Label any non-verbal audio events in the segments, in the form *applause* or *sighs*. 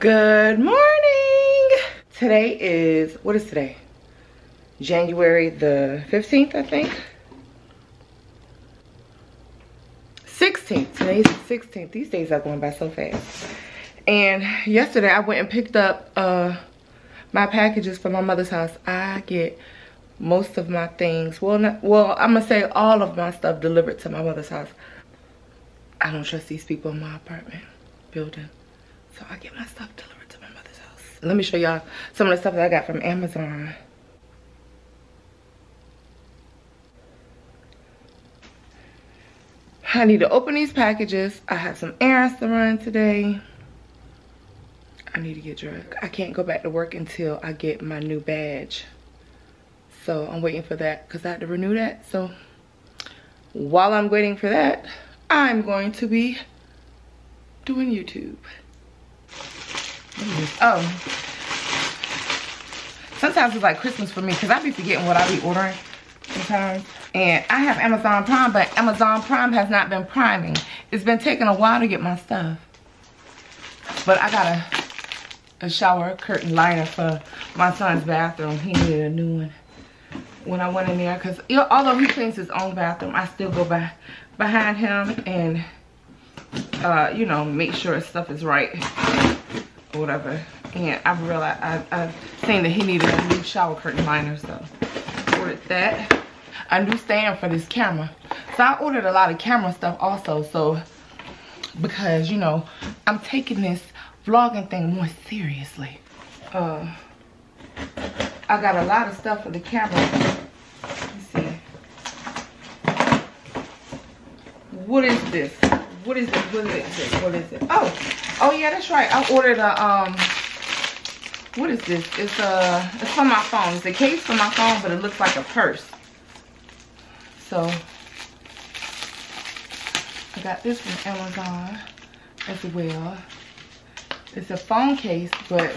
Good morning. Today is, what is today? January the 15th, I think. 16th. Today's the 16th. These days are going by so fast. And yesterday I went and picked up uh, my packages from my mother's house. I get most of my things. Well, not, well, I'm going to say all of my stuff delivered to my mother's house. I don't trust these people in my apartment building. So I get my stuff delivered to my mother's house. Let me show y'all some of the stuff that I got from Amazon. I need to open these packages. I have some errands to run today. I need to get dressed. I can't go back to work until I get my new badge. So I'm waiting for that because I have to renew that. So while I'm waiting for that, I'm going to be doing YouTube. Oh. Sometimes it's like Christmas for me because I be forgetting what I be ordering sometimes. And I have Amazon Prime, but Amazon Prime has not been priming. It's been taking a while to get my stuff. But I got a, a shower curtain liner for my son's bathroom. He needed a new one when I went in there. Because although he cleans his own bathroom, I still go by, behind him and, uh, you know, make sure stuff is right whatever. And I've realized, I, I've seen that he needed a new shower curtain liner, so ordered that a new stand for this camera. So I ordered a lot of camera stuff also. So because, you know, I'm taking this vlogging thing more seriously. Uh, I got a lot of stuff for the camera. What is this? What is it? What is it? What is it? Oh, oh yeah, that's right. I ordered a um. What is this? It's a. It's for my phone. It's a case for my phone, but it looks like a purse. So I got this from Amazon as well. It's a phone case, but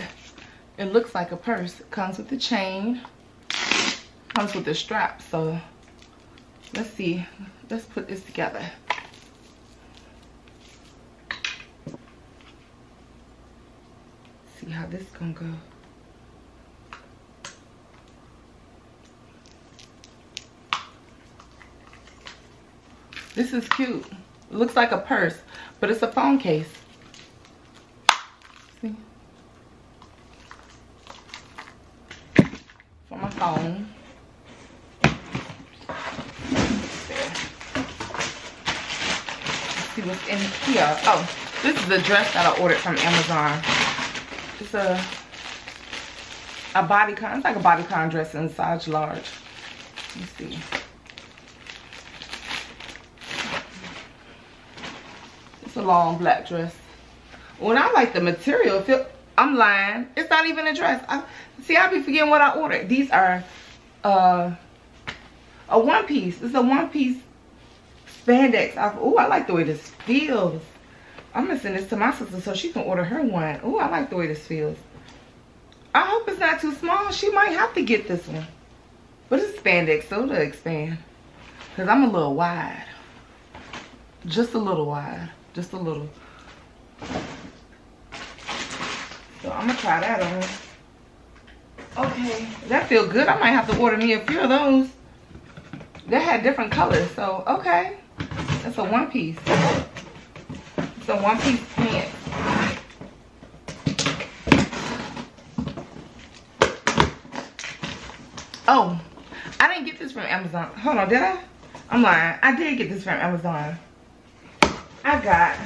it looks like a purse. It comes with the chain, comes with the strap. So let's see. Let's put this together. See how this is gonna go. This is cute. It looks like a purse, but it's a phone case. See? For my phone. See what's in here. Oh, this is the dress that I ordered from Amazon. It's a a bodycon. It's like a bodycon dress in size large. Let's see. It's a long black dress. When I like the material, feel, I'm lying. It's not even a dress. I, see, I be forgetting what I ordered. These are uh, a one piece. It's a one piece spandex. Oh, I like the way this feels. I'm gonna send this to my sister so she can order her one. Oh, I like the way this feels. I hope it's not too small. She might have to get this one. But it's spandex, so it'll expand. Because I'm a little wide. Just a little wide just a little. So I'm gonna try that on. Okay, that feel good. I might have to order me a few of those. They had different colors, so okay. That's a one piece. A one piece pants. Oh, I didn't get this from Amazon. Hold on, did I? I'm lying. I did get this from Amazon. I got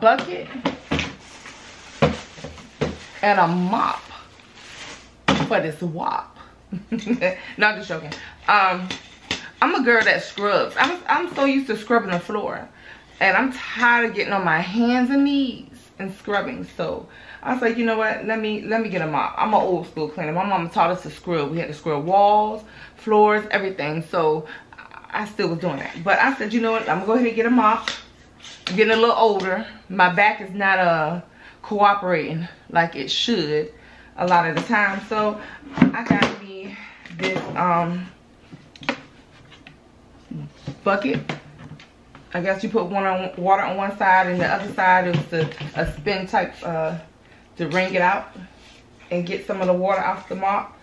bucket and a mop for this wop. *laughs* no, I'm just joking. Um, I'm a girl that scrubs. I'm, I'm so used to scrubbing the floor. And I'm tired of getting on my hands and knees and scrubbing. So I was like, you know what? Let me let me get a mop. I'm an old school cleaner. My mom taught us to scrub. We had to scrub walls, floors, everything. So I still was doing that. But I said, you know what? I'm gonna go ahead and get a mop. Getting a little older. My back is not uh cooperating like it should a lot of the time. So I got me this um bucket. I guess you put one on water on one side and the other side is the a spin type uh to wring it out and get some of the water off the mop.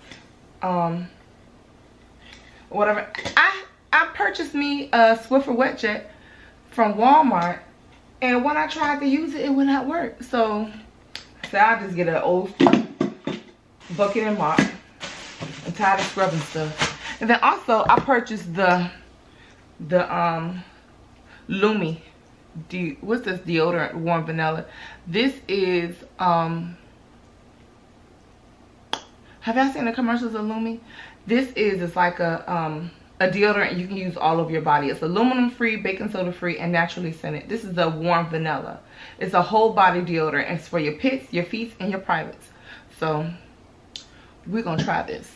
Um, whatever. I I purchased me a Swiffer wet jet from Walmart, and when I tried to use it, it would not work. So, so I'll just get an old bucket and mop. I'm tired of scrubbing stuff. And then also, I purchased the the um Lumi de what's this deodorant warm vanilla this is um have y'all seen the commercials of lumi this is it's like a um a deodorant you can use all over your body. It's aluminum free baking soda free and naturally scented. This is a warm vanilla. It's a whole body deodorant. It's for your pits your feet and your privates. So we're gonna try this.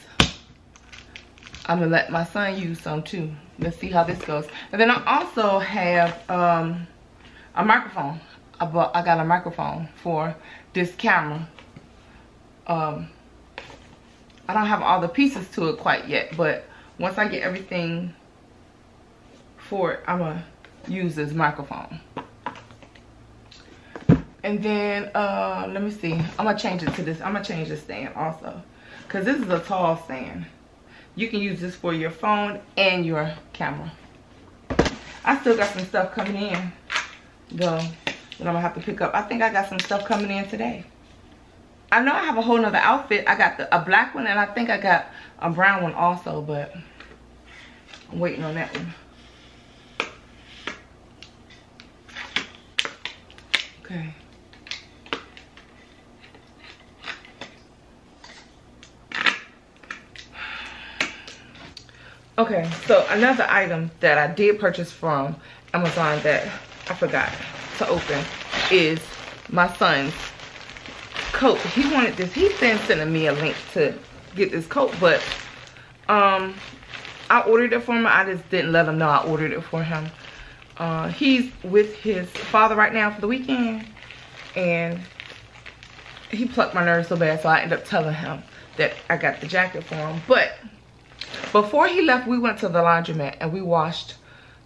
I'm gonna let my son use some too. Let's see how this goes. And then i also have um a microphone. I bought I got a microphone for this camera. Um I don't have all the pieces to it quite yet, but once I get everything for it, I'm gonna use this microphone. And then uh let me see. I'm gonna change it to this. I'm gonna change the stand also. Cause this is a tall stand. You can use this for your phone and your camera. I still got some stuff coming in though that I'm gonna have to pick up. I think I got some stuff coming in today. I know I have a whole nother outfit. I got the, a black one and I think I got a brown one also, but I'm waiting on that one. Okay. Okay, so another item that I did purchase from Amazon that I forgot to open is my son's coat. He wanted this. He's been sending me a link to get this coat, but um, I ordered it for him. I just didn't let him know I ordered it for him. Uh, he's with his father right now for the weekend, and he plucked my nerves so bad, so I ended up telling him that I got the jacket for him. But before he left, we went to the laundromat and we washed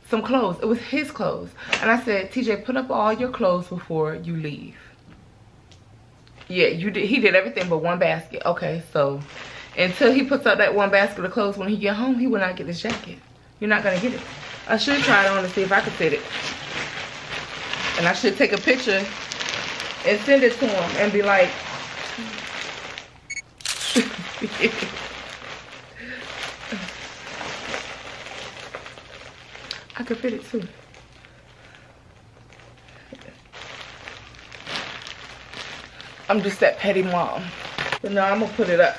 some clothes. It was his clothes. And I said, TJ, put up all your clothes before you leave. Yeah, you did. He did everything but one basket. Okay, so until he puts up that one basket of clothes when he get home, he will not get this jacket. You're not gonna get it. I should try it on to see if I could fit it. And I should take a picture and send it to him and be like, *laughs* I could fit it too. I'm just that petty mom. But no, I'm gonna put it up.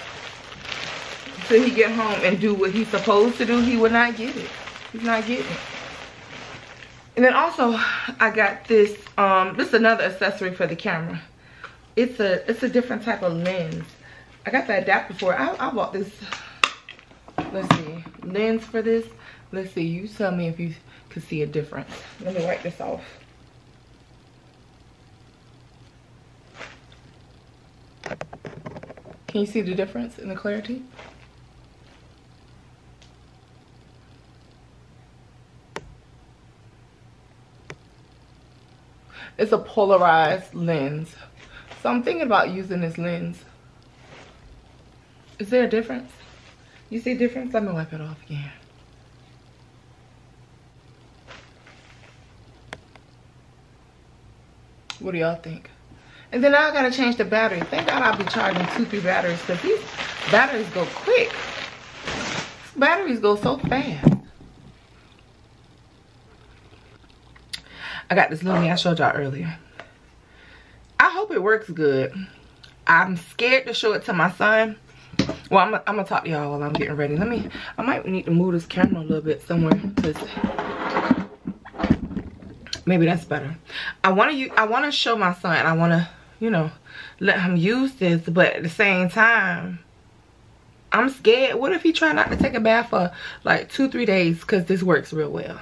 Until he get home and do what he's supposed to do, he will not get it. He's not getting it. And then also, I got this, um, this is another accessory for the camera. It's a, it's a different type of lens. I got the adapter for it. I, I bought this, let's see, lens for this. Let's see, you tell me if you can see a difference. Let me wipe this off. Can you see the difference in the clarity? It's a polarized lens. So I'm thinking about using this lens. Is there a difference? You see a difference? Let me wipe it off again. What do y'all think? And then now I gotta change the battery. Thank God I'll be charging two, three batteries because these batteries go quick. Batteries go so fast. I got this Lumi I showed y'all earlier. I hope it works good. I'm scared to show it to my son. Well, I'm, I'm gonna talk to y'all while I'm getting ready. Let me, I might need to move this camera a little bit somewhere because maybe that's better i want to i want to show my son i want to you know, let him use this. But at the same time, I'm scared. What if he try not to take a bath for like two, three days because this works real well?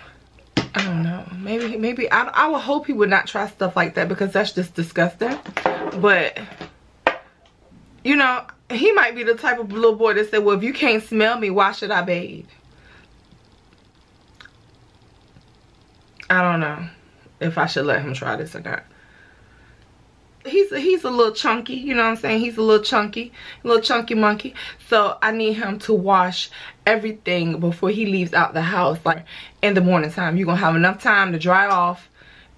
I don't know. Maybe, maybe, I, I would hope he would not try stuff like that because that's just disgusting. But, you know, he might be the type of little boy that said, well, if you can't smell me, why should I bathe? I don't know if I should let him try this or not. He's a, he's a little chunky, you know what I'm saying? He's a little chunky, a little chunky monkey. So I need him to wash everything before he leaves out the house. Like in the morning time, you're to have enough time to dry off,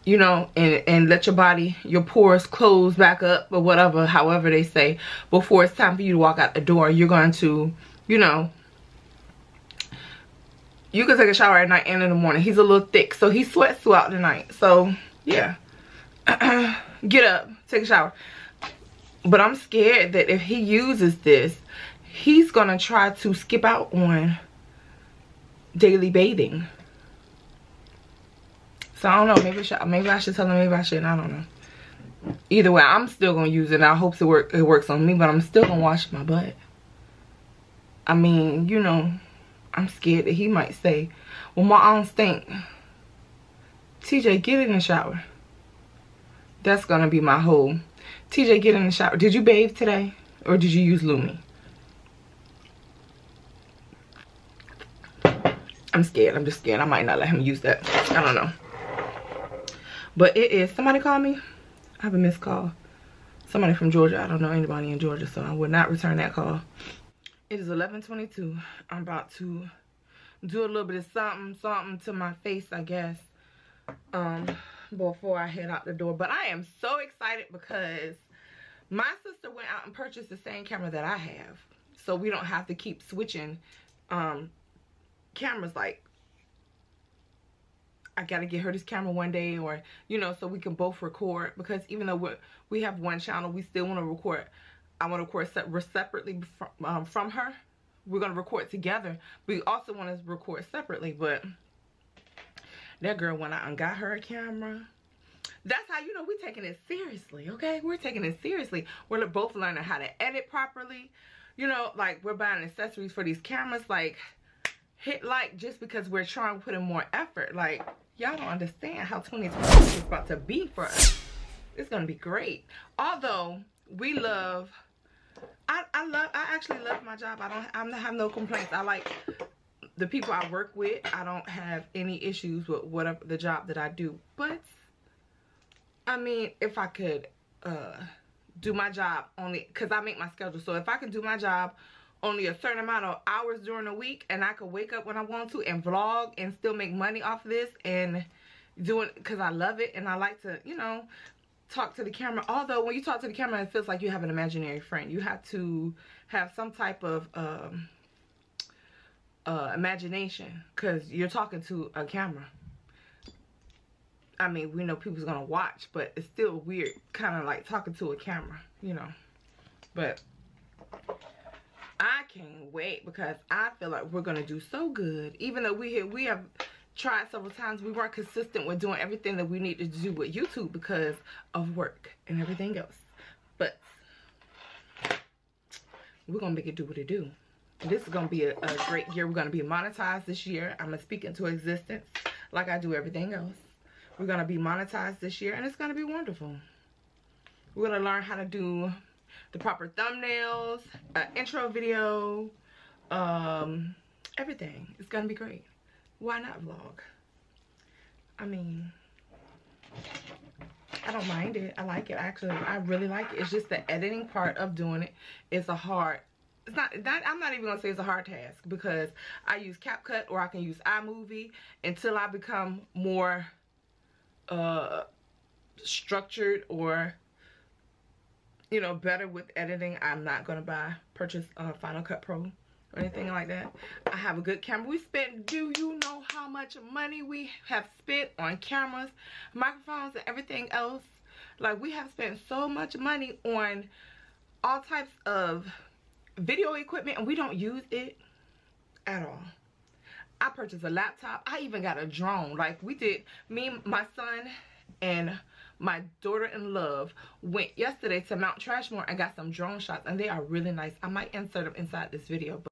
you know, and, and let your body, your pores close back up or whatever, however they say, before it's time for you to walk out the door. You're going to, you know, you can take a shower at night and in the morning. He's a little thick, so he sweats throughout the night. So, yeah. *clears throat* Get up, take a shower. But I'm scared that if he uses this, he's going to try to skip out on daily bathing. So, I don't know. Maybe, should, maybe I should tell him, maybe I shouldn't. I don't know. Either way, I'm still to use it. I hope it, work, it works on me, but I'm still to wash my butt. I mean, you know I'm scared that he might say, well, my arms stink. TJ, get in the shower. That's to be my whole. TJ, get in the shower. Did you bathe today? Or did you use Lumi? I'm scared. I'm just scared. I might not let him use that. I don't know. But it is. Somebody call me. I have a missed call. Somebody from Georgia. I don't know anybody in Georgia, so I would not return that call. It is 11:22. I'm about to do a little bit of something, something to my face, I guess, um, before I head out the door. But I am so excited because my sister went out and purchased the same camera that I have. So we don't have to keep switching um, cameras like I gotta get her this camera one day or you know so we can both record because even though we we have one channel we still want to record I want to record separately from, um, from her. We're to record together. We also want to record separately, but that girl went out and got her a camera. That's how you know we're taking it seriously, okay? We're taking it seriously. We're both learning how to edit properly. You know, like we're buying accessories for these cameras. Like, hit like just because we're trying to put in more effort. Like, y'all don't understand how 2020 is about to be for us. It's going to be great. Although, we love I, I love I actually love my job. I don't I have no complaints. I like the people I work with. I don't have any issues with whatever the job that I do. But I mean, if I could uh do my job only cuz I make my schedule. So if I could do my job only a certain amount of hours during the week and I could wake up when I want to and vlog and still make money off of this and doing because I love it and I like to, you know, talk to the camera. Although when you talk to the camera, it feels like you have an imaginary friend. You have to have some type of um, uh, imagination because you're talking to a camera. I mean, we know people's to watch, but it's still weird kind of like talking to a camera, you know. But I can't wait because I feel like we're to do so good. Even though we have, we have tried several times. We weren't consistent with doing everything that we need to do with YouTube because of work and everything else. But we're to make it do what it do. This is going to be a, a great year. We're going to be monetized this year. I'm going to speak into existence like I do everything else. We're going to be monetized this year and it's going to be wonderful. We're going to learn how to do the proper thumbnails, intro video, um, everything. It's going to be great why not vlog? I mean, I don't mind it. I like it, actually. I really like it. It's just the editing part of doing it is a hard, it's not, not I'm not even to say it's a hard task because I use CapCut or I can use iMovie until I become more uh, structured or you know, better with editing. I'm not going to buy, purchase uh, Final Cut Pro or anything like that. I have a good camera. We spent, do you know how much money we have spent on cameras, microphones, and everything else? Like, we have spent so much money on all types of video equipment, and we don't use it at all. I purchased a laptop. I even got a drone. Like, we did, me, my son, and my daughter in love went yesterday to Mount Trashmore and got some drone shots and they are really nice. I might insert them inside this video.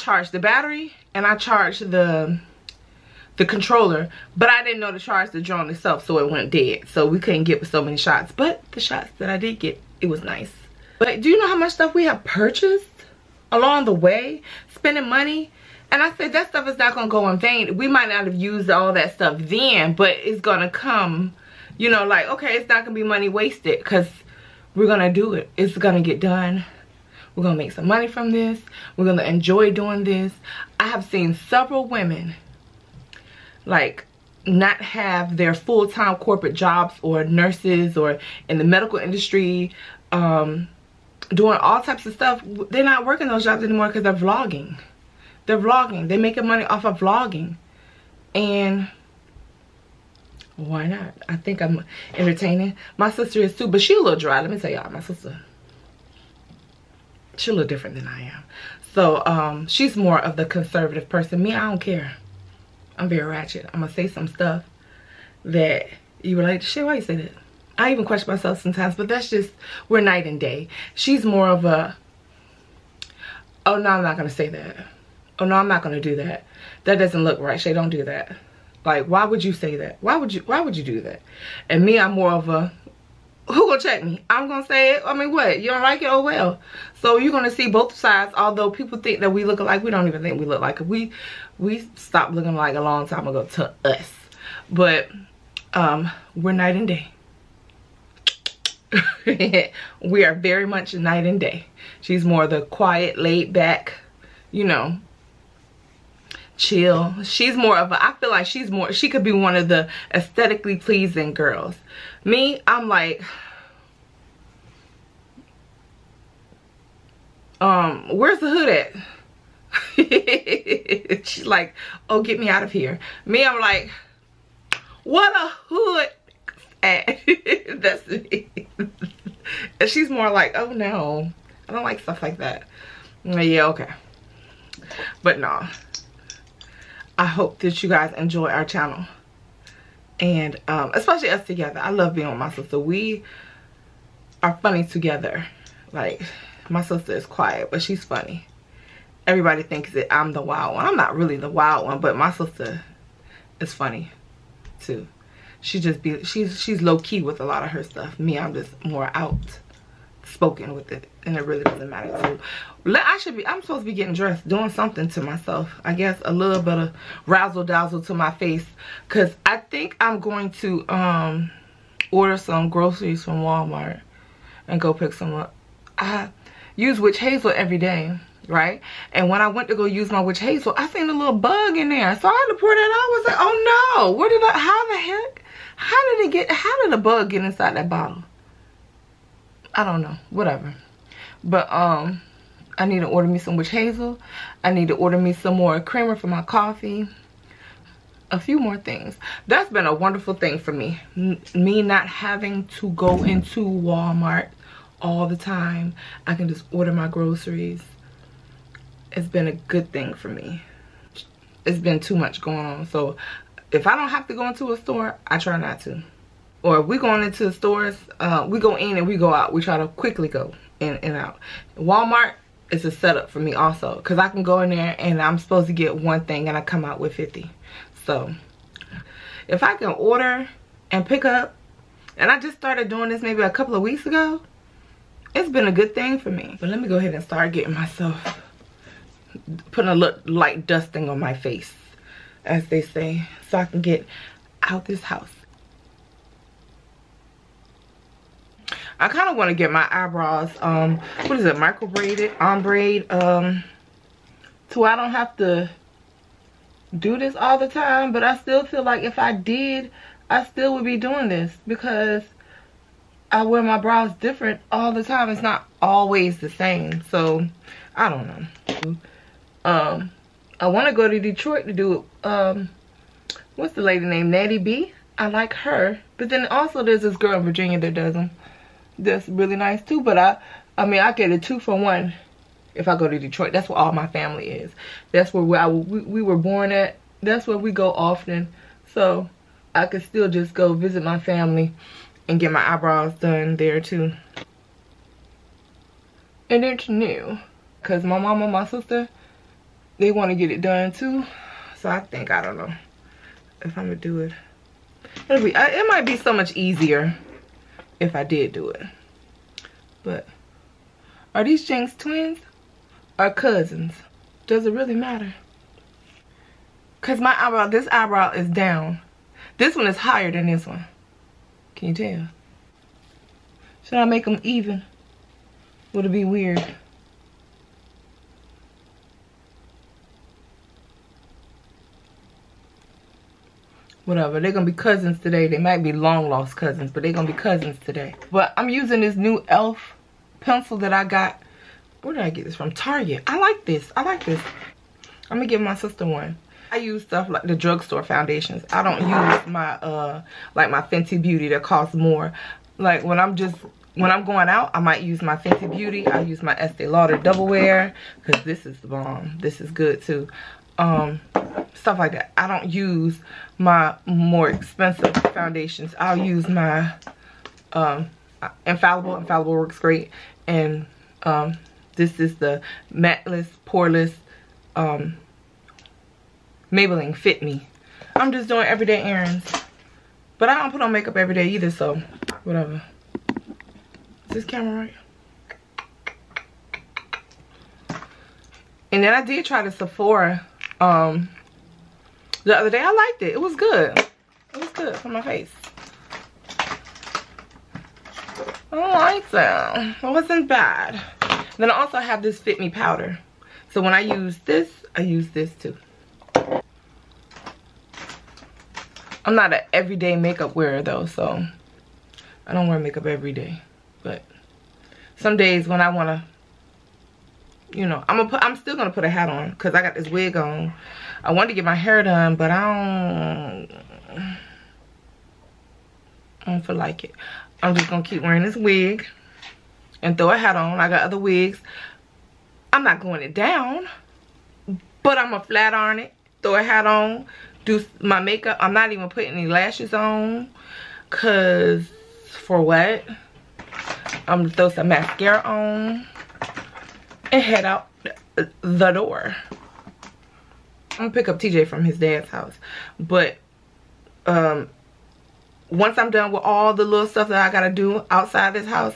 Charged the battery and I charged the the controller, but I didn't know to charge the drone itself, so it went dead. So we couldn't get so many shots. But the shots that I did get, it was nice. But do you know how much stuff we have purchased along the way? Spending money. And I said that stuff is not to go in vain. We might not have used all that stuff then, but it's to come, you know, like, okay, it's not to be money wasted because we're to do it. It's to get done we're gonna make some money from this. We're gonna enjoy doing this. I have seen several women like not have their full-time corporate jobs or nurses or in the medical industry um, doing all types of stuff. They're not working those jobs anymore because they're vlogging. They're vlogging. They're making money off of vlogging. And why not? I think I'm entertaining. My sister is too, but she a little dry. Let me tell y'all, my sister she's a little different than I am. So um, she's more of the conservative person. Me, I don't care. I'm very ratchet. I'm gonna say some stuff that you were like, shit, why you say that? I even question myself sometimes, but that's just, we're night and day. She's more of a, oh no, I'm not gonna say that. Oh no, I'm not gonna do that. That doesn't look right. Shay, don't do that. Like, why would you say that? Why would you, why would you do that? And me, I'm more of a, who gonna check me? I'm gonna say it. I mean, what? You don't like it? Oh, well. So you're gonna see both sides. Although people think that we look alike, we don't even think we look like. We we stopped looking like a long time ago to us. But um, we're night and day. *laughs* we are very much night and day. She's more the quiet, laid back, you know, chill. She's more of a, I feel like she's more, she could be one of the aesthetically pleasing girls. Me, I'm like, um, where's the hood at? *laughs* She's like, oh, get me out of here. Me, I'm like, what a hood at? *laughs* That's me. and she's more like, oh no, I don't like stuff like that. Yeah, okay. But no, I hope that you guys enjoy our channel. And um, especially us together. I love being with my sister. We are funny together. Like, my sister is quiet, but she's funny. Everybody thinks that I'm the wild one. I'm not really the wild one, but my sister is funny too. She just be she's she's low key with a lot of her stuff. Me, I'm just more out spoken with it and it really doesn't matter so i should be i'm supposed to be getting dressed doing something to myself. I guess a little bit of razzle dazzle to my face. Because i think i'm going to um order some groceries from walmart and go pick some up. I use witch hazel every day right? And when i went to go use my witch hazel i seen a little bug in there. So i had to pour that out. I was like oh no. Where did i how the heck? How did it get how did a bug get inside that bottle I don't know, whatever. But um, I need to order me some witch hazel. I need to order me some more creamer for my coffee. A few more things. That's been a wonderful thing for me. N me not having to go into Walmart all the time. I can just order my groceries. It's been a good thing for me. It's been too much going on. So if I don't have to go into a store, I try not to or we going into the stores, uh, we go in and we go out. We try to quickly go in and out. Walmart is a setup for me also because I can go in there and I'm supposed to get one thing and I come out with 50. So if I can order and pick up, and I just started doing this maybe a couple of weeks ago, it's been a good thing for me. But let me go ahead and start getting myself, putting a little light dusting on my face, as they say, so I can get out this house. I kind of want to get my eyebrows, um, what is it, microbladed, ombre, um, so I don't have to do this all the time. But I still feel like if I did, I still would be doing this because I wear my brows different all the time. It's not always the same. So, I don't know. Um, I want to go to Detroit to do, um, what's the lady name? Natty B. I like her. But then also there's this girl in Virginia that does them. That's really nice too. But I, I mean, I get a two for one if I go to Detroit. That's where all my family is. That's where we, I, we, we were born at. That's where we go often. So I could still just go visit my family and get my eyebrows done there too. And it's new. Because my mom and my sister, they want to get it done too. So I think, I don't know if I'm going to do it. It'll be, it might be so much easier if I did do it. But are these Jenks twins or cousins? Does it really matter? Because my eyebrow, this eyebrow is down. This one is higher than this one. Can you tell? Should I make them even? Would it be weird? Whatever. They're gonna be cousins today. They might be long lost cousins but they're gonna be cousins today. But i'm using this new elf pencil that i got. Where did i get this from? Target. I like this. I like this. I'm gonna give my sister one. I use stuff like the drugstore foundations. I don't use my uh like my fenty beauty that costs more. Like when i'm just when i'm going out i might use my fenty beauty. I use my estee lauder double wear because this is the bomb. This is good too um stuff like that. I don't use my more expensive foundations. I'll use my um infallible. Infallible works great. And um this is the matteless poreless um maybelline fit me. I'm just doing everyday errands. But i don't put on makeup every day either so whatever. Is this camera right? And then i did try the sephora um the other day. I liked it. It was good. It was good for my face. I like that. It wasn't bad. Then I also have this Fit Me powder. So when I use this, I use this too. I'm not an everyday makeup wearer though, so I don't wear makeup every day. But some days when I want to you know, I'm gonna put I'm still gonna put a hat on because I got this wig on. I wanted to get my hair done, but I don't I don't feel like it. I'm just gonna keep wearing this wig and throw a hat on. I got other wigs. I'm not going it down, but I'm gonna flat iron it, throw a hat on, do my makeup. I'm not even putting any lashes on cause for what? I'm gonna throw some mascara on and head out the door. I'm gonna pick up TJ from his dad's house. But um, once I'm done with all the little stuff that I gotta do outside this house,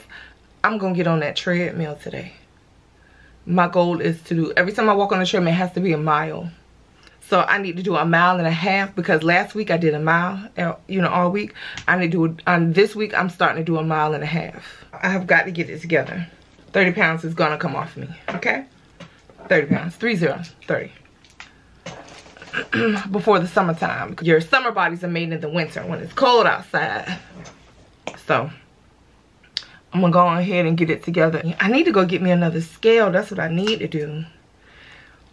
I'm gonna get on that treadmill today. My goal is to do, every time I walk on the treadmill, it has to be a mile. So I need to do a mile and a half because last week I did a mile, uh, you know, all week. I need to do, um, this week I'm starting to do a mile and a half. I have got to get it together. 30 pounds is gonna come off me, okay? 30 pounds, three zeros, 30. *clears throat* Before the summertime. Your summer bodies are made in the winter when it's cold outside. So, I'm gonna go ahead and get it together. I need to go get me another scale. That's what I need to do.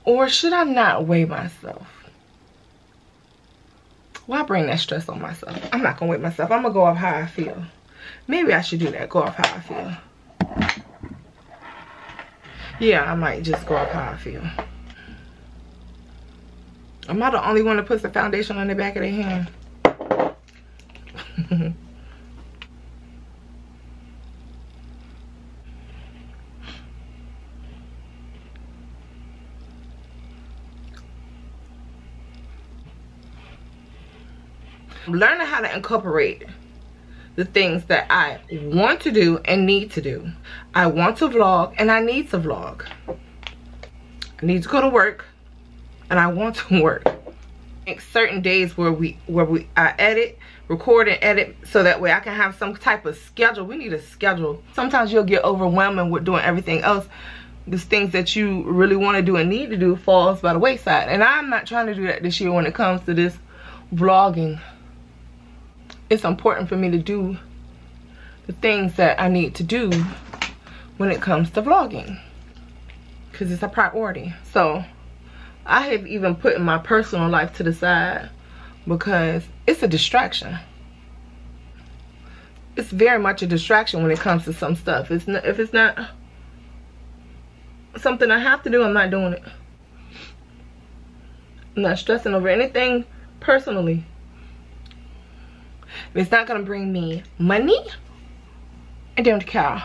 Or should I not weigh myself? Why bring that stress on myself? I'm not gonna weigh myself. I'm gonna go off how I feel. Maybe I should do that. Go off how I feel yeah, I might just go up how I feel. Am I the only one that puts the foundation on the back of their hand? *laughs* learning how to incorporate the things that I want to do and need to do. I want to vlog and I need to vlog. I need to go to work and I want to *laughs* work. Certain days where we where we I edit, record and edit so that way I can have some type of schedule. We need a schedule. Sometimes you'll get overwhelming with doing everything else. These things that you really want to do and need to do falls by the wayside. And I'm not trying to do that this year when it comes to this vlogging it's important for me to do the things that I need to do when it comes to vlogging because it's a priority. So I have even put my personal life to the side because it's a distraction. It's very much a distraction when it comes to some stuff. It's not, if it's not something I have to do, I'm not doing it. I'm not stressing over anything personally. If it's not gonna bring me money, I don't care.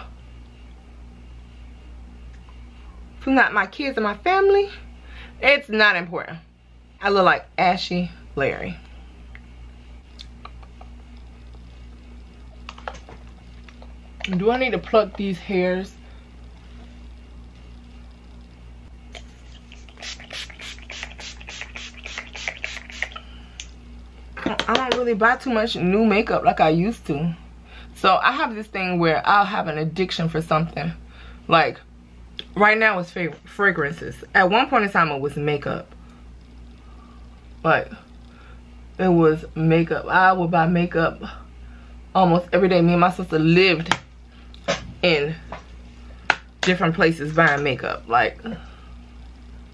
If it's not my kids and my family, it's not important. I look like Ashy Larry. Do I need to pluck these hairs? I don't really buy too much new makeup like I used to. So I have this thing where I'll have an addiction for something. Like right now it's fragrances. At one point in time it was makeup. Like it was makeup. I would buy makeup almost every day. Me and my sister lived in different places buying makeup. Like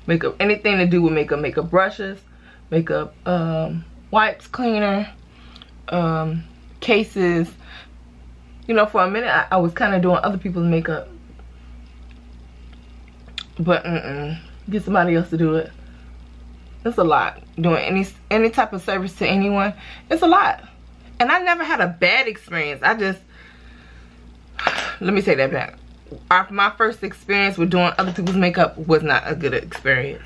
makeup, anything to do with makeup. Makeup brushes, makeup um, wipes, cleaner, um, cases. You know, for a minute I, I was kind of doing other people's makeup. But mm-mm. Get somebody else to do it. It's a lot. Doing any any type of service to anyone. It's a lot. And I never had a bad experience. I just *sighs* let me say that back. My first experience with doing other people's makeup was not a good experience.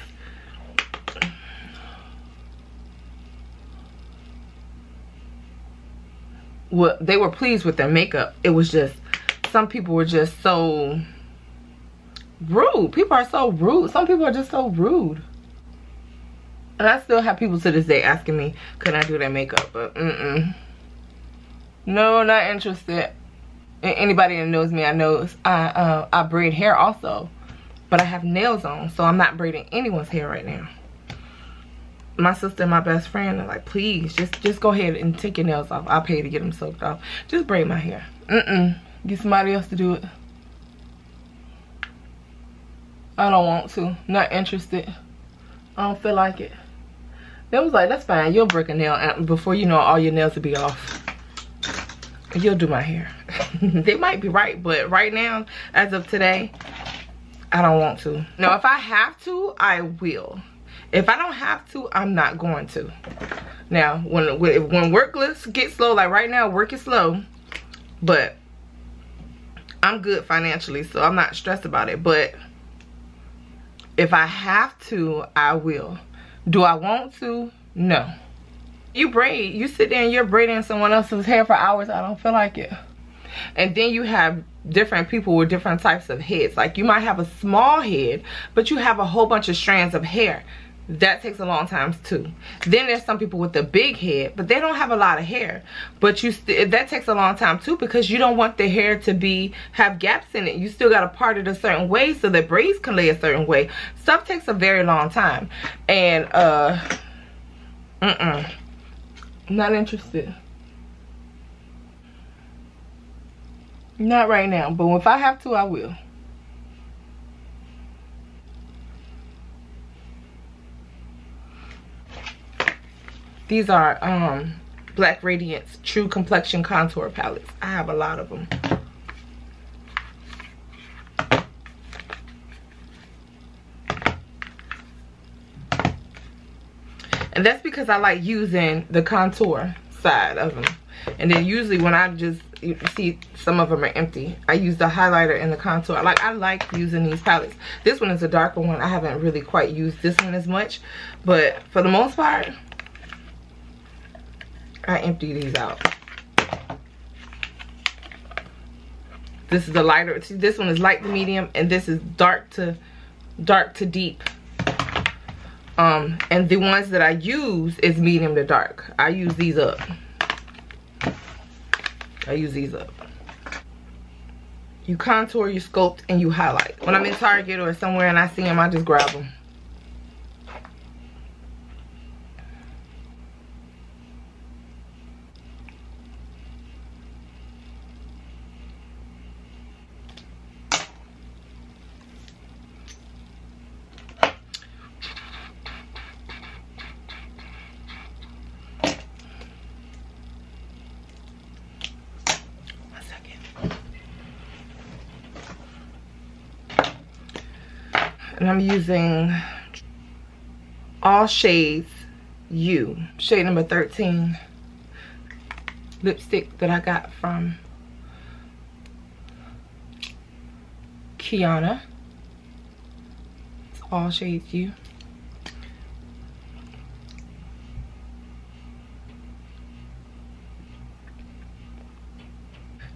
Well, they were pleased with their makeup. It was just, some people were just so rude. People are so rude. Some people are just so rude. And I still have people to this day asking me, can I do their makeup? But mm-mm. No, not interested anybody that knows me, I know I, uh, I braid hair also. But I have nails on, so I'm not braiding anyone's hair right now. My sister and my best friend are like, please, just just go ahead and take your nails off. I'll pay to get them soaked off. Just braid my hair. Mm-mm. Get somebody else to do it. I don't want to. Not interested. I don't feel like it. They was like, that's fine. You'll break a nail and before you know all your nails will be off. You'll do my hair. *laughs* they might be right, but right now, as of today, I don't want to. Now, if I have to, I will. If I don't have to, I'm not going to. Now, when when work gets slow, like right now, work is slow, but I'm good financially, so I'm not stressed about it. But if I have to, I will. Do I want to? No. You braid, you sit there and you're braiding someone else's hair for hours. I don't feel like it and then you have different people with different types of heads like you might have a small head but you have a whole bunch of strands of hair that takes a long time too. Then there's some people with a big head but they don't have a lot of hair. But you still that takes a long time too because you don't want the hair to be have gaps in it. You still got to part it a certain way so that braids can lay a certain way. Stuff takes a very long time. And uh mm-mm. Not interested. Not right now, but if I have to, I will. These are um, Black Radiance True Complexion Contour Palettes. I have a lot of them. And that's because I like using the contour side of them. And then usually when I just see some of them are empty i use the highlighter and the contour like i like using these palettes this one is a darker one i haven't really quite used this one as much but for the most part i empty these out this is the lighter see this one is light to medium and this is dark to dark to deep um and the ones that i use is medium to dark i use these up I use these up. You contour, you sculpt, and you highlight. When I'm in Target or somewhere and I see them, I just grab them. Using All Shades You, shade number 13 lipstick that I got from Kiana. It's All Shades You.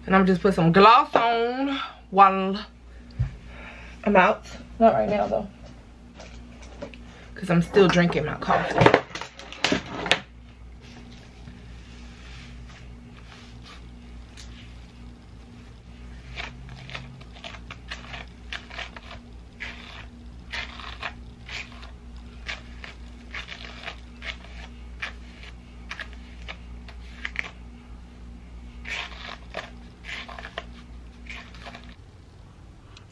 And I'm just put some gloss on while I'm out. Not right now though. Because I'm still drinking my coffee.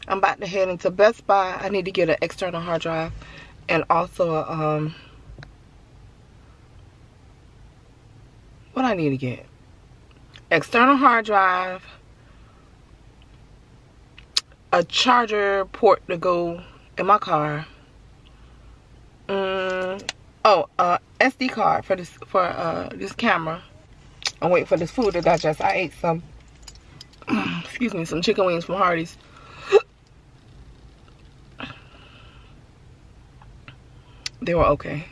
I'm about to head into Best Buy. I need to get an external hard drive and also a, um, what I need to get? External hard drive, a charger port to go in my car. Um, oh, uh, SD card for this for uh this camera. I'm waiting for this food to digest. I ate some, *clears throat* excuse me, some chicken wings from Hardee's. They were okay.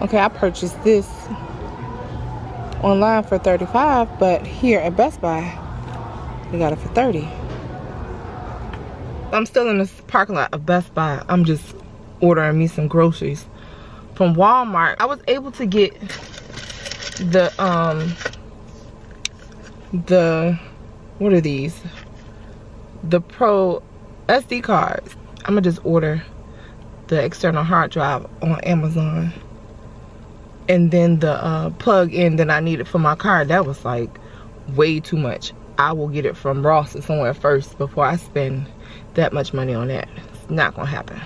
Okay, I purchased this online for 35 but here at Best Buy, they got it for 30 I'm still in the parking lot of Best Buy. I'm just ordering me some groceries from Walmart. I was able to get the um the what are these? The Pro SD cards. I'm gonna just order the external hard drive on Amazon. And then the uh, plug-in that I needed for my car, that was like way too much. I will get it from Ross or somewhere first before I spend that much money on that. It's not gonna happen.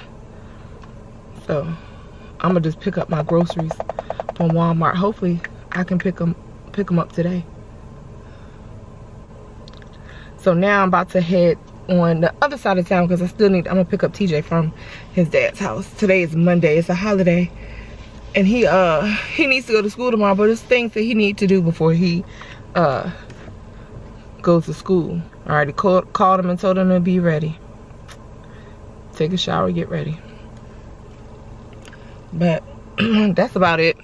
So I'm gonna just pick up my groceries from Walmart. Hopefully I can pick them pick them up today. So now I'm about to head on the other side of town because I still need I'm gonna pick up TJ from his dad's house. Today is Monday, it's a holiday. And he uh he needs to go to school tomorrow, but there's things that he needs to do before he uh goes to school. I already called, called him and told him to be ready. Take a shower, get ready. But *clears throat* that's about it.